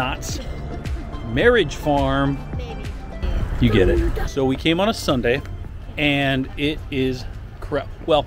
Knott's Marriage Farm. You get it. So we came on a Sunday, and it is crowd. Well,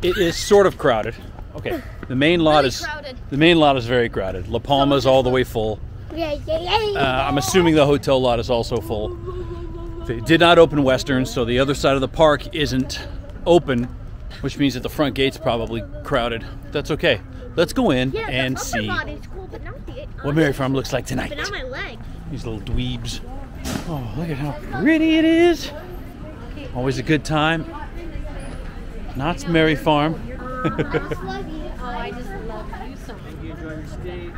it is sort of crowded. Okay, the main lot Really is crowded. the main lot is very crowded. La Palma's all the way full. Yeah, yeah, yeah. Uh, I'm assuming the hotel lot is also full. They did not open Western, so the other side of the park isn't open, which means that the front gate's probably crowded. That's okay. Let's go in yeah, and see cool, but not the what Merry Farm looks like tonight. But not my leg. These little dweebs. Oh, look at how pretty it is. Always a good time. Knott's Merry Farm. Oh, I just love you so much. You enjoy your stay.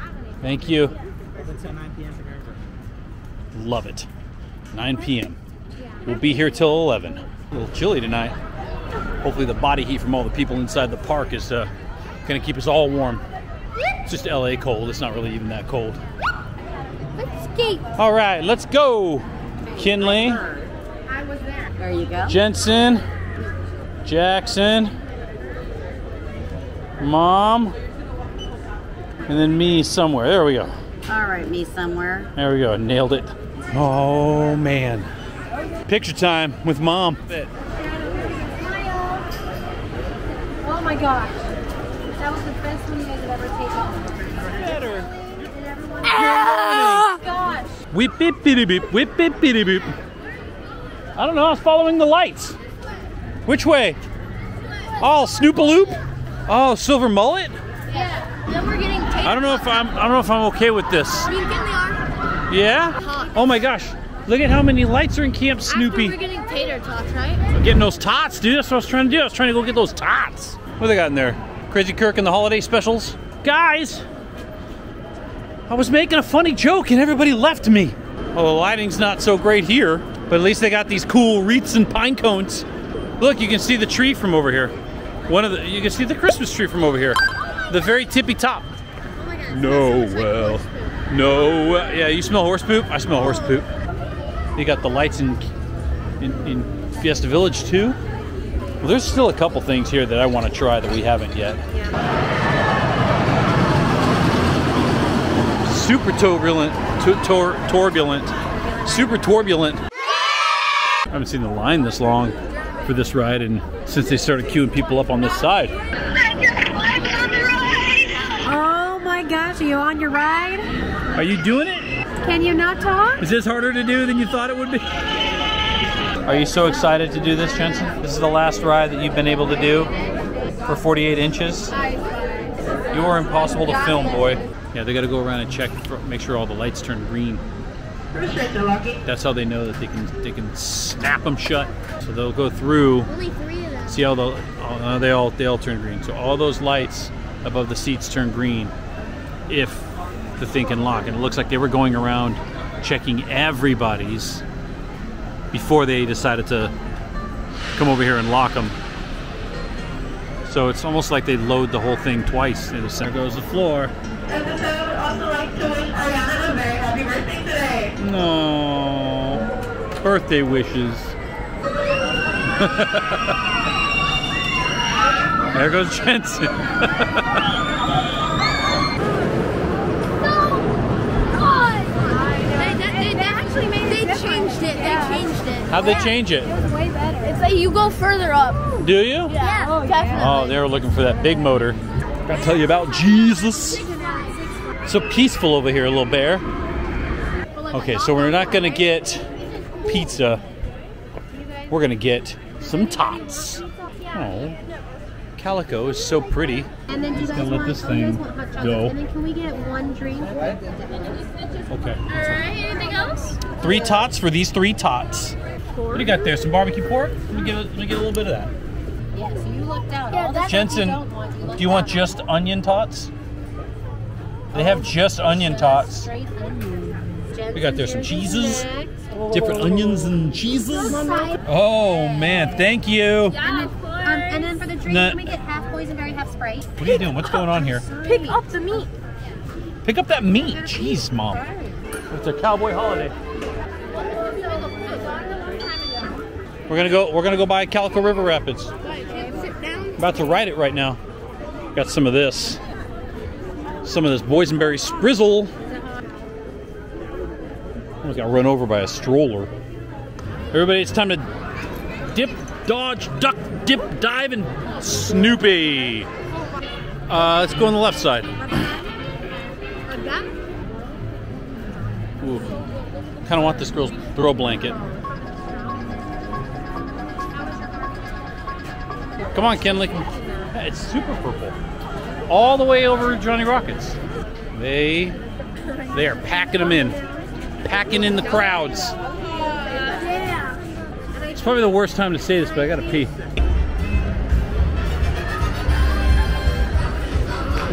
Thank you. Open till 9 p.m. for Merry Farm. Love it. 9 p.m. We'll be here till 11. A little chilly tonight. Hopefully, the body heat from all the people inside the park is uh, going to keep us all warm. It's just LA cold. It's not really even that cold. Let's skate. All right, let's go. Kinley, There you go. Jensen, Jackson, Mom, and then me somewhere. There we go. All right, me somewhere. There we go. Nailed it. Oh, man. Picture time with Mom. Oh my gosh. That was the best one you guys have ever taken. Better. Oh gosh. Whip it bitty beep, whip it bitty beep. I don't know, I was following the lights. Which way? Oh, Snoopaloop? Oh, Silver Bullet? Yeah. Then we're getting I don't know if I'm I don't know if I'm okay with this. I mean, getting the arm. Yeah? Oh my gosh. Look at how many lights are in Camp After Snoopy. we're getting tater tots, right? I'm getting those tots, dude. That's what I was trying to do. I was trying to go get those tots. What they got in there? Crazy Kirk and the holiday specials? Guys! I was making a funny joke and everybody left me. Well, the lighting's not so great here, but at least they got these cool wreaths and pine cones. Look, you can see the tree from over here. One of the you can see the Christmas tree from over here. The very tippy top. Oh my god. No, This looks like well. No, uh, yeah, you smell horse poop? I smell horse poop. They got the lights in, in in Fiesta Village too. There's still a couple things here that I want to try that we haven't yet. Super turbulent, tu- tor- turbulent, super turbulent. I haven't seen the line this long for this ride, and since they started queuing people up on this side. Oh my gosh, are you on your ride? Are you doing it? Can you not talk? Is this harder to do than you thought it would be? Are you so excited to do this, Jensen? This is the last ride that you've been able to do for 48 inches. You are impossible to film, boy. Yeah, they got to go around and check, for, make sure all the lights turn green. That's how they know that they can they can snap them shut. So they'll go through, Only three of them. see how the oh, uh, they all they all turn green. So all those lights above the seats turn green if the thing can lock. And it looks like they were going around checking everybody's before they decided to come over here and lock them. So it's almost like they load the whole thing twice. There goes the floor. Episode would also like to wish Ariana a very happy birthday today. No birthday wishes. there goes Jensen. God. They, they, they actually made They changed it. They changed it. How'd they change it? way better. It's like you go further up. Do you? Oh, yeah, definitely. Oh, they were looking for that big motor. Gotta tell you about Jesus. So peaceful over here, little bear. Okay, so we're not gonna get pizza. We're gonna get some tots. Oh, Calico is so pretty. And then do you guys gonna let want, this oh, you guys thing want hot chocolate. go. And then can we get one drink? Okay. Alright, anything else? Three tots for these three tots. What do you got there? Some barbecue pork? Let me get, let me get a little bit of that. Yeah, so you looked out. Yeah, All the that's- stuff Jensen, you don't want, you do you want out. just onion tots? They have just onion tots. Onion. We got there some cheeses, snacks. different onions and cheeses. Oh man, thank you. Yeah, of course. Um, and then for the drink, Nah. can we get half boysenberry, half Sprite? What are you doing? What's going on here? Pick up the meat. Pick up that meat. Jeez, mom. It's a cowboy holiday. We're gonna go. We're gonna go by Calico River Rapids. About to ride it right now. Got some of this. Some of this boysenberry sprizzle. Almost got run over by a stroller. Everybody, it's time to dip, dodge, duck, dip, dive, and Snoopy. Uh, let's go on the left side. Ooh. Kind of want this girl's throw blanket. Come on, Kenley. Yeah, It's super purple. All the way over Johnny Rockets. They they are packing them in. Packing in the crowds. It's probably the worst time to say this, but I gotta pee.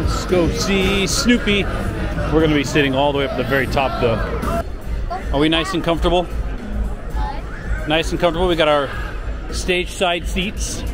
Let's go see Snoopy. We're gonna be sitting all the way up at the very top though. Are we nice and comfortable? Nice and comfortable. We got our stage side seats.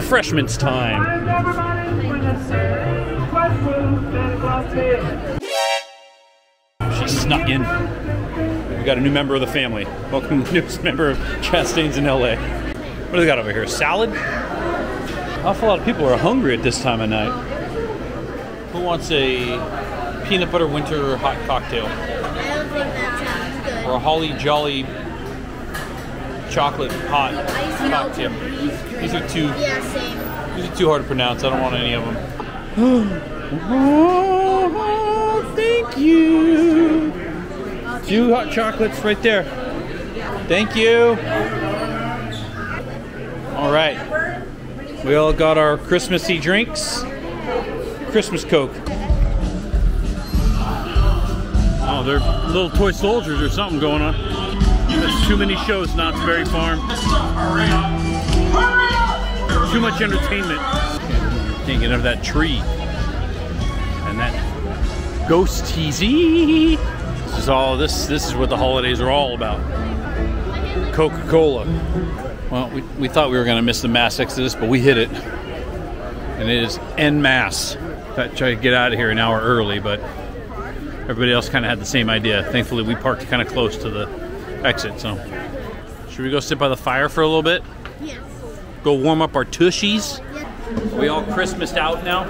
Refreshments time. She snuck in. We got a new member of the family. Welcome the newest member of Chastain's in LA. What do they got over here? Salad? Awful lot of people are hungry at this time of night. Who wants a peanut butter winter hot cocktail? I don't think that sounds good. Or a holly jolly chocolate hot cocktail? These are too Yeah, same. these are too hard to pronounce. I don't want any of them. oh, thank you. Two hot chocolates right there. Thank you. All right. We all got our Christmassy drinks. Christmas Coke. Oh, they're little toy soldiers or something going on. Too many shows, Knott's Berry Farm. Too much entertainment. Can't get of that tree. And that ghost teasy. This is all this this is what the holidays are all about. Coca-Cola. Well, we, we thought we were gonna miss the mass exodus, but we hit it. And it is en masse. Thought tried to get out of here an hour early, but everybody else kind of had the same idea. Thankfully, we parked kind of close to the exit. So, should we go sit by the fire for a little bit? Yes. Go warm up our tushies? Yes. We all Christmased out now?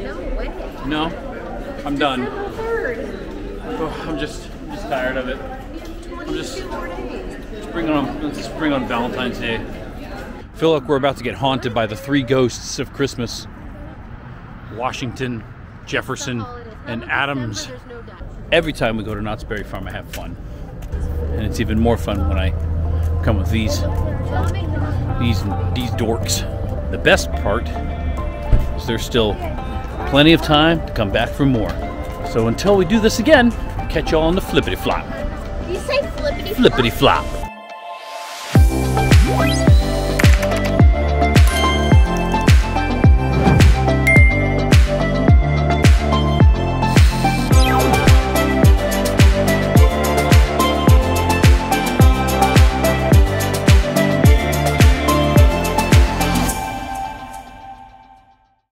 No way. No? I'm done. Oh, I'm just, I'm just tired of it. I'm just, let's bring on, let's bring on Valentine's Day. I feel like we're about to get haunted by the three ghosts of Christmas. Washington, Jefferson, and Adams. There's no Dutch. Every time we go to Knott's Berry Farm, I have fun. And it's even more fun when I come with these these these dorks. The best part is there's still plenty of time to come back for more. So until we do this again, catch y'all on the flippity flop. You say flippity Flippity flop.